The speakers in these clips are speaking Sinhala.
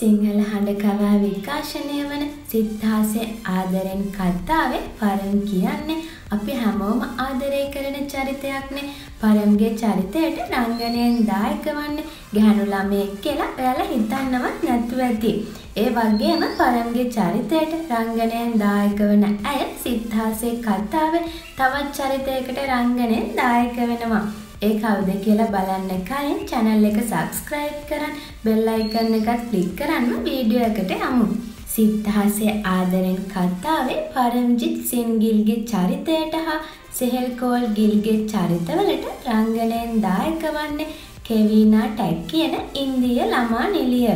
සිංහල හඬකවා විකාශනය වන සිත්හාසය ආදරෙන් කතාවේ පරම් කියන්නේ අපි හැමෝම ආදරය කරන චරිතයක්නේ. පරම්ගේ චරිතයට රංගනයෙන් දායක වන්නේ ගැහැණු ළමයෙක් කියලා ඔයාලා හිතන්නවත් නැතුව ඇති. ඒ වගේම පරම්ගේ චරිතයට රංගනයෙන් දායක වන ඇය සිත්හාසයේ කතාවේ තවත් චරිතයකට රංගනයෙන් දායක වෙනවා. ඒ කවුද කියලා බලන්න කලින් channel එක subscribe කරන් bell icon එකත් click කරන්ම වීඩියෝ එකට යමු. සිද්ධාසයේ ආදරෙන් කතාවේ පරම්ජිත් සින්ගිල්ගේ චරිතයට හා සෙහෙල් කෝල් ගිල්ගේ චරිතවලට රංගනයෙන් දායක වන්නේ කෙවීනා ටැග් කියන ඉන්දිය ළමා නිලිය.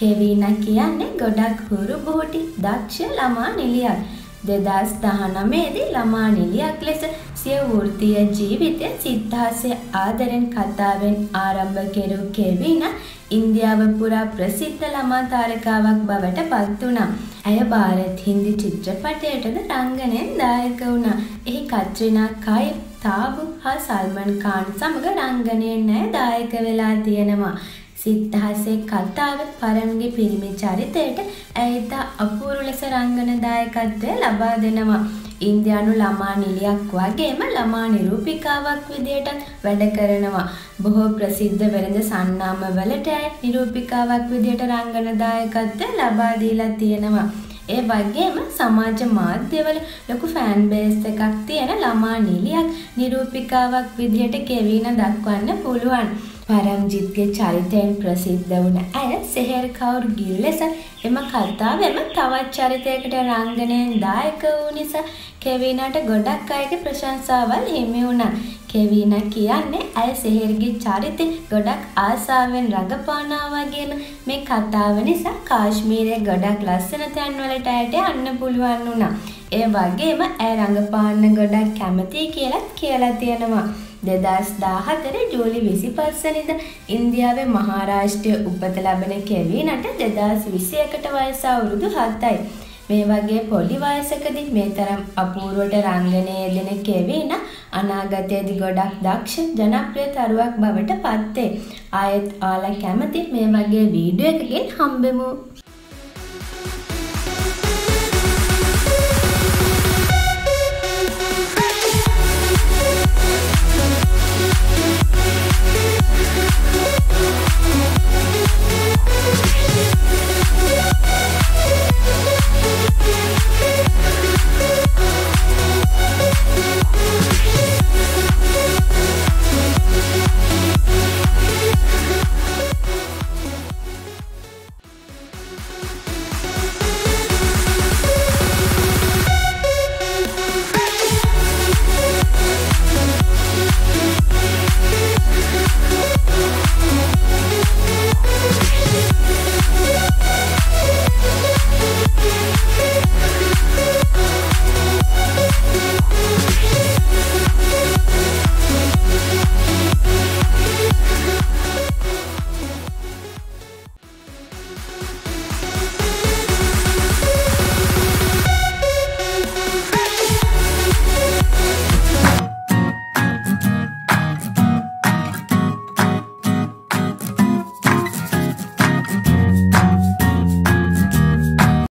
කෙවීනා කියන්නේ ගොඩක් හුරු බොහොටි දක්ෂ ළමා නිලියක්. දෙදස් දහනමේදී ළමා නිලියක් ලෙස සිය වෘතිය ජීවිතය සිද්ධාසය ආදරෙන් කතාවෙන් ආරම්භ කෙරූ කෙවින ඉන්දියාව පුරා ප්‍රසිද්ධ ළමා තාරකාවක් බවට පත් වුණා. ඇය ಭಾರತ್ හින්දි චිත්‍රපටයටද රංගනයෙන් දායක වුණා. එහි කත්රිනා කයිෆ් තාබු හා සල්මන් කාන් සමග රංගනයෙන් ඇය දායක වෙලා තියෙනවා. සිද්ධාසයේ කතාව පරම්ගේ පිරිමි චරිතයට ඇය ඉතා අපූරු ලෙස රංගන දායකත්වය ලබා දෙනවා. ඉන්දයානු ළමා නිලියක් වගේම ළමා නිරූපිකාවක් විදියට වැඩ කරනවා. බොහෝ ප්‍රසිද්ධ වෙළඳ සන්නාම වලට ඇය නිරූපිකාවක් විදියට රංගන දායකත්වය ලබා දීලා තියෙනවා. ඒ වගේම සමාජ මාධ්‍යවල ලොකු ෆෑන් බේස් එකක් තියෙන ළමා නිලියක් නිරූපිකාවක් විදිහට කෙවීන දක්වන්න පුළුවන්. පරම්ජිත්ගේ චරිතයෙන් ප්‍රසිද්ධ වුණ ඇය සෙහෙර් කවුර් ගිල් ලෙස එම කතාවෙම තවත් චරිතයකට රංගනයෙන් දායක වූ නිසා කෙවීනට ගොඩක් අයගේ ප්‍රශංසාවල් හිමි වුණා. කෙවීන කියන්නේ ඇය සෙහෙර්ගේ චරිතේ ගොඩක් ආසාවෙන් රඟපානවා වගේම මේ කතාව නිසා කාශ්මීරයේ ගොඩක් ලස්සන තැන්වලට ඇයට යන්න පුළුවන් වුණා. ඒ වගේම ඇය රඟපාන්න ගොඩක් කැමතියි කියලත් කියලා තියෙනවා. දෙදස් දාහතර ජූලි විසි පස්සනිද ඉන්දියාවේ මහාරාෂ්ට්‍රය උපත ලබන කෙවීනට දෙදස් විසි එකට වයස අවුරුදු හත්තයි. මේ වගේ පොඩි වයසකදී මේ තරම් අපූර්වට රංගනය යෙදෙන කෙවීන අනාගතයේදී ගොඩක් දක්ෂ ජනප්‍රිය තරුවක් බවට පත්වේ. ආයෙත් ඔයාලා කැමති මේ වගේ වීඩියෝ එකකින් හම්බෙමු.